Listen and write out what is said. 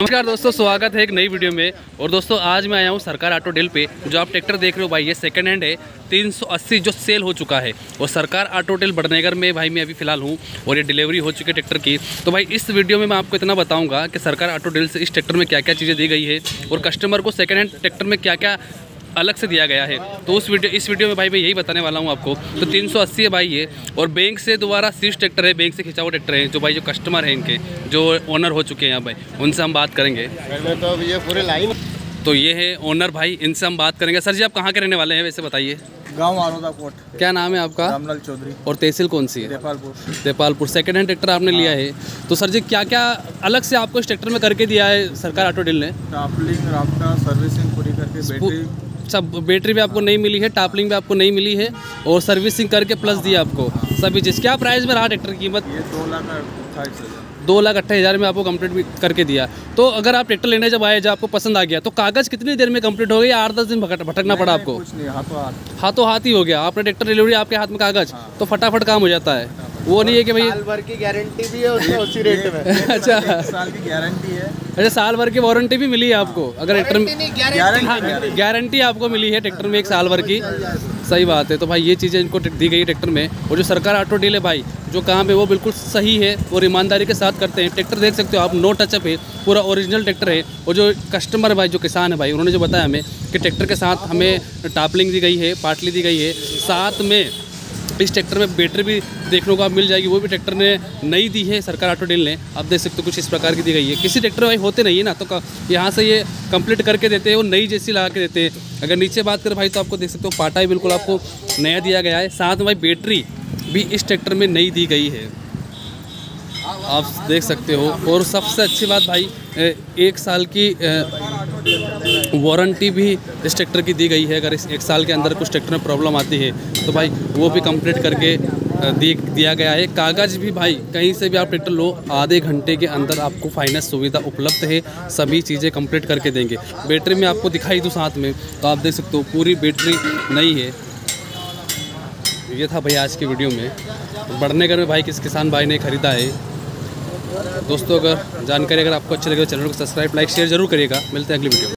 नमस्कार दोस्तों, स्वागत है एक नई वीडियो में। और दोस्तों, आज मैं आया हूँ सरकार ऑटो डील पे, जो आप ट्रैक्टर देख रहे हो भाई, ये सेकंड हैंड है 380 जो सेल हो चुका है। और सरकार ऑटो डील बड़नेगर में भाई मैं अभी फ़िलहाल हूँ, और ये डिलीवरी हो चुकी है ट्रैक्टर की। तो भाई, इस वीडियो में मैं आपको इतना बताऊँगा कि सरकार ऑटो डील से इस ट्रैक्टर में क्या क्या चीज़ें दी गई है, और कस्टमर को सेकेंड हैंड ट्रैक्टर में क्या क्या अलग से दिया गया है। तो उस वीडियो इस वीडियो में भाई मैं यही बताने वाला हूँ आपको तो 380 है भाई ये और बैंक से दोबारा सीज ट्रैक्टर है बैंक से खिंचा हुआ ट्रैक्टर है जो भाई जो कस्टमर है इनके जो ओनर हो चुके हैं यहाँ भाई उनसे हम बात करेंगे। तो अब ये पूरी लाइन तो ये है ओनर भाई इनसे हम बात करेंगे। सर जी आप कहाँ के रहने वाले हैं? वैसे बताइए। गाँव आरोदा कोट। क्या नाम है आपका? रामलाल चौधरी। और तहसील कौन सी है? Nepalpur Nepalpur second hand tractor आपने लिया है। तो सर जी क्या क्या अलग से आपको इस ट्रैक्टर में करके दिया है सरकार ऑटो डील ने? सर्विसिंग पूरी करके बैटरी सब बैटरी भी आपको नहीं मिली है टापलिंग भी आपको नहीं मिली है और सर्विसिंग करके प्लस दिया आपको। सभी चीज़। क्या प्राइस में रहा ट्रैक्टर की कीमत? ये दो लाख अट्ठाईस दो लाख अट्ठाईस हज़ार में आपको कंप्लीट भी करके दिया। तो अगर आप ट्रैक्टर लेने जब आए जब आपको पसंद आ गया तो कागज़ कितनी देर में कंप्लीट हो गया या आठ दस दिन भटकना पड़ा आपको? हाथों हाथ। हाथों हाथ ही हो गया। आपने ट्रैक्टर डिलीवरी आपके हाथ में कागज़ तो फटाफट काम हो जाता है। वो नहीं है कि भाई साल भर की गारंटी भी है उसका उसी रेट में। अच्छा। साल की गारंटी है। अच्छा साल भर की वारंटी भी मिली है आपको? अगर ट्रैक्टर में गारंटी गारंटी आपको मिली है ट्रैक्टर में एक साल भर की। सही बात है। तो भाई ये चीज़ें इनको दी गई है ट्रैक्टर में। और जो सरकार ऑटो डील है भाई जो काम है वो बिल्कुल सही है। और ईमानदारी के साथ करते हैं। ट्रैक्टर देख सकते हो आप नो टचअप है। पूरा ओरिजिनल ट्रैक्टर है। और जो कस्टमर है भाई जो किसान है भाई उन्होंने जो बताया हमें कि ट्रैक्टर के साथ हमें टापलिंग दी गई है पाटली दी गई है। साथ में इस ट्रैक्टर में बैटरी भी देखने को आप मिल जाएगी, वो भी ट्रैक्टर ने नई दी है, सरकार ऑटो डील ने। आप देख सकते हो कुछ इस प्रकार की दी गई है। किसी ट्रैक्टर भाई होते नहीं है ना तो यहाँ से ये कंप्लीट करके देते हैं और नई जैसी लगा के देते हैं। अगर नीचे बात करें भाई तो आपको देख सकते हो पाटा भी बिल्कुल आपको नया दिया गया है। साथ में भाई बैटरी भी इस ट्रैक्टर में नई दी गई है। आप देख सकते हो। और सबसे अच्छी बात भाई एक साल की वारंटी भी इस ट्रैक्टर की दी गई है। अगर इस एक साल के अंदर कुछ ट्रैक्टर में प्रॉब्लम आती है तो भाई वो भी कंप्लीट करके दी, दिया गया है। कागज़ भी भाई, कहीं से भी आप ट्रैक्टर लो, आधे घंटे के अंदर आपको फाइनेंस सुविधा उपलब्ध है। सभी चीज़ें कंप्लीट करके देंगे। बैटरी में आपको दिखाई दूँ साथ में तो आप देख सकते हो, पूरी बैटरी नई है। ये था भाई आज की वीडियो में। बढ़ने घर में भाई किस किसान भाई ने खरीदा है दोस्तों, अगर जानकारी अगर आपको अच्छी लगे तो चैनल को सब्सक्राइब, लाइक शेयर ज़रूर करिएगा। मिलते हैं अगली वीडियो